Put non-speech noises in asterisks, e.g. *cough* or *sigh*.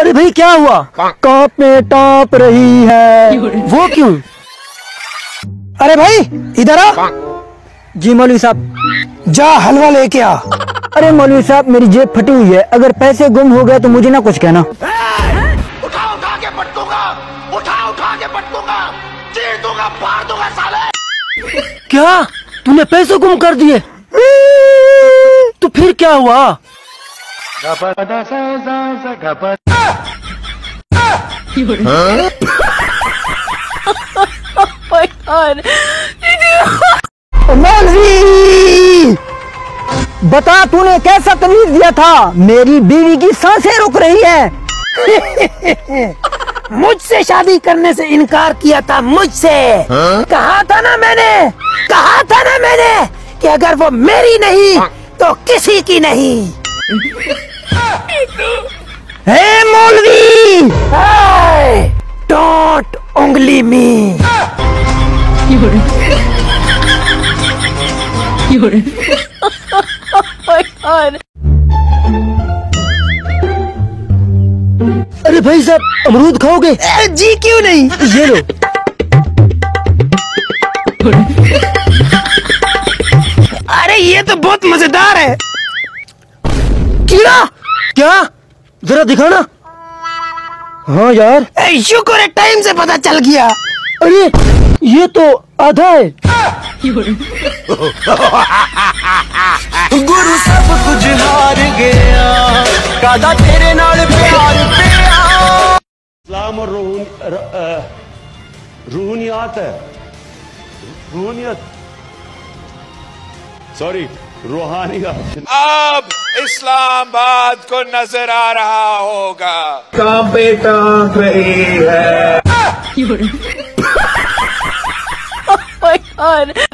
अरे भाई, क्या हुआ? काँप में टाप रही है। वो क्यों? अरे भाई, इधर आ। जी, मौलवी साहब। जा, हलवा लेके आ। अरे मौलवी साहब, मेरी जेब फटी हुई है। अगर पैसे गुम हो गए तो मुझे ना कुछ कहना। उठा उठा के पटकूँगा उठा उठा के पटकूँगा दूँगा फाड़ दूँगा साले क्या? तूने पैसे गुम कर दिए? तो फिर क्या हुआ? My god. मौलवी बता तूने कैसा तमीज दिया था मेरी बीवी की साँसें रुक रही है मुझसे शादी करने से इनकार किया था मुझसे कहा था ना मैंने कहा था ना मैंने कि अगर वो मेरी नहीं तो किसी की नहीं उंगली मी. अरे भाई साहब अमरूद खाओगे? जी क्यों नहीं? ये लो। अरे ये तो बहुत मज़ेदार है। कीड़ा? क्या? जरा दिखाना। हाँ यार। शुक्र है टाइम से पता चल गया। अरे ये तो आधा है। गुरु सब कुछ हार गया तेरे नाल प्यार प्यार और रूहन रूहनियात है। रूहनियत सॉरी रूहानियत अब इस्लामाबाद को नज़र आ रहा होगा। *laughs* *laughs* Oh my god.